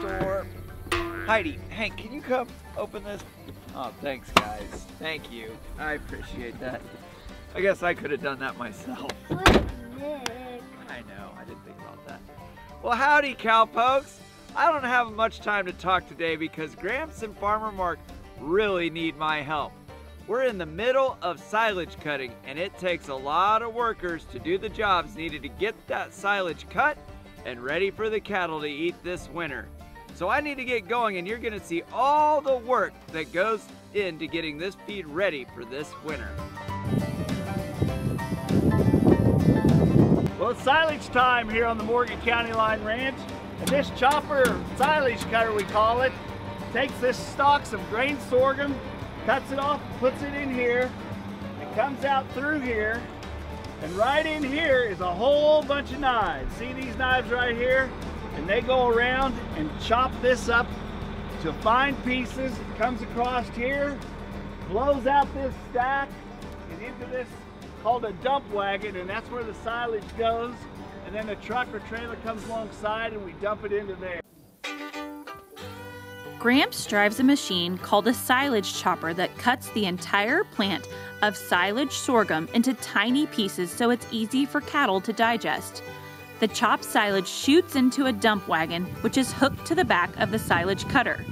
Door. Heidi, Hank, can you come open this? Oh, thanks, guys. Thank you. I appreciate that. I guess I could have done that myself. I know, I didn't think about that. Well, howdy, cowpokes. I don't have much time to talk today because Gramps and Farmer Mark really need my help. We're in the middle of silage cutting, and it takes a lot of workers to do the jobs needed to get that silage cut and ready for the cattle to eat this winter. So I need to get going, and you're gonna see all the work that goes into getting this feed ready for this winter. Well, it's silage time here on the Morgan County Line Ranch. And this chopper, silage cutter we call it, takes this stalks of grain sorghum, cuts it off, puts it in here. It comes out through here. And right in here is a whole bunch of knives. See these knives right here? And they go around and chop this up to fine pieces. Comes across here, blows out this stack and into this called a dump wagon, and that's where the silage goes. And then the truck or trailer comes alongside and we dump it into there. Gramps drives a machine called a silage chopper that cuts the entire plant of silage sorghum into tiny pieces so it's easy for cattle to digest. The chopped silage shoots into a dump wagon, which is hooked to the back of the silage cutter.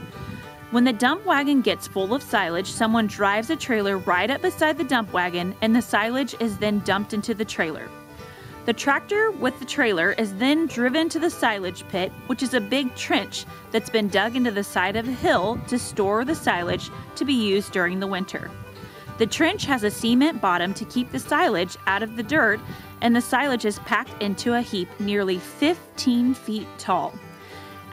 When the dump wagon gets full of silage, someone drives a trailer right up beside the dump wagon, and the silage is then dumped into the trailer. The tractor with the trailer is then driven to the silage pit, which is a big trench that's been dug into the side of a hill to store the silage to be used during the winter. The trench has a cement bottom to keep the silage out of the dirt, and the silage is packed into a heap nearly 15 feet tall.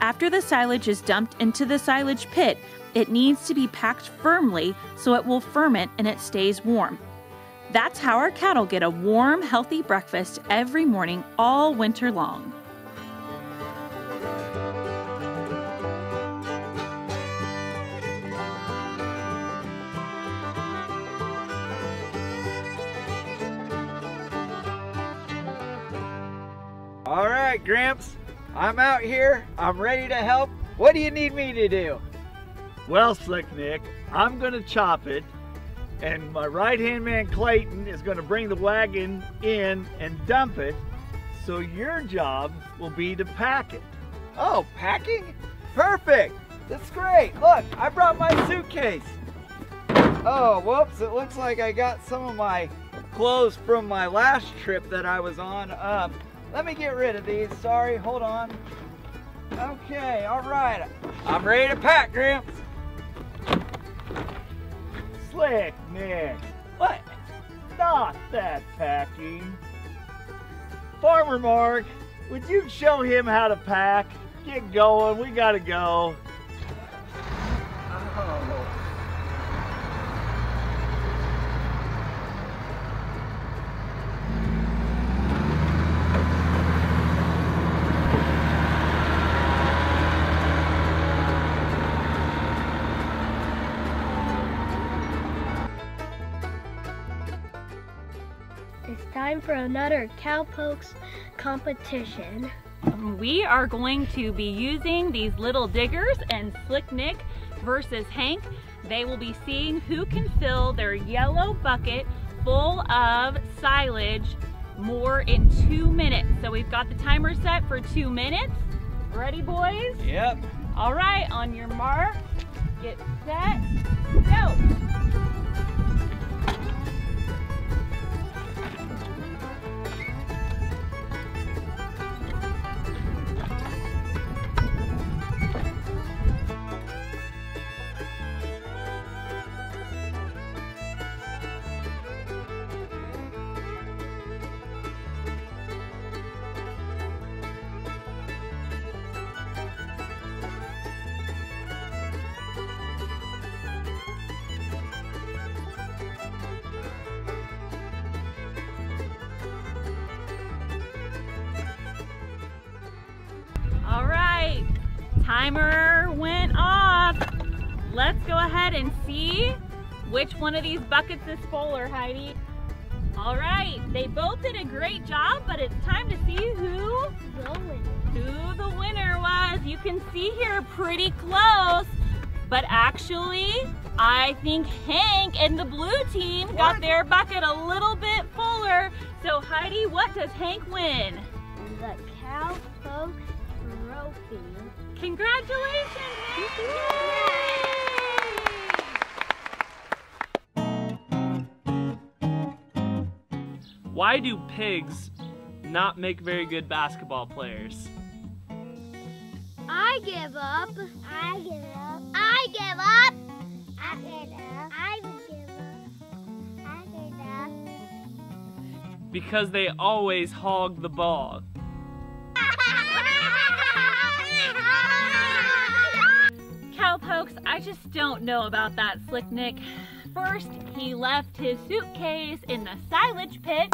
After the silage is dumped into the silage pit, it needs to be packed firmly so it will ferment and it stays warm. That's how our cattle get a warm, healthy breakfast every morning all winter long. All right, Gramps, I'm out here. I'm ready to help. What do you need me to do? Well, Slick Nick, I'm gonna chop it, and my right-hand man Clayton is gonna bring the wagon in and dump it, so your job will be to pack it. Oh, packing? Perfect. That's great. Look, I brought my suitcase. Oh, whoops. It looks like I got some of my clothes from my last trip that I was on. Um, let me get rid of these. Sorry, hold on. Okay, all right. I'm ready to pack, Gramps. Slick Nick, What? not that packing. Farmer Mark, would you show him how to pack? Get going, we gotta go. Time for another Cowpokes competition. Um, we are going to be using these little diggers and Slick Nick versus Hank. They will be seeing who can fill their yellow bucket full of silage more in two minutes. So we've got the timer set for two minutes. Ready, boys? Yep. All right, on your mark, get set, go. Timer went off. Let's go ahead and see which one of these buckets is fuller, Heidi. All right, they both did a great job, but it's time to see who who the winner was. You can see here pretty close, but actually, I think Hank and the blue team what? got their bucket a little bit fuller. So Heidi, what does Hank win? The Cow Folks Trophy. Congratulations! Why do pigs not make very good basketball players? I give up. I give up. I give up. I give up. I give up. I give up. Because they always hog the ball. I just don't know about that, Slick Nick. First, he left his suitcase in the silage pit,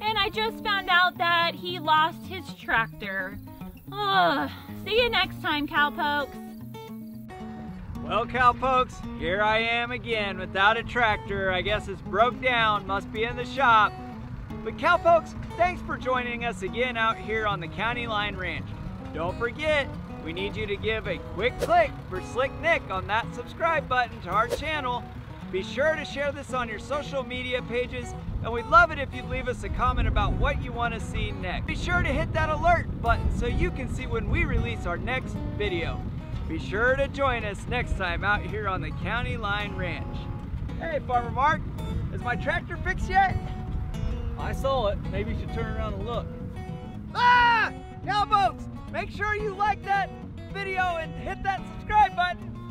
and I just found out that he lost his tractor. Ugh. See you next time, Cowpokes. Well, Cowpokes, here I am again without a tractor. I guess it's broke down, must be in the shop. But Cowpokes, thanks for joining us again out here on the County Line Ranch. Don't forget, we need you to give a quick click for Slick Nick on that subscribe button to our channel be sure to share this on your social media pages, and we'd love it if you'd leave us a comment about what you want to see next. Be sure to hit that alert button so you can see when we release our next video. Be sure to join us next time out here on the County Line Ranch. Hey, Farmer Mark, is my tractor fixed yet? I saw it. Maybe you should turn around and look. Ah! Cowpokes, make sure you like that video and hit that subscribe button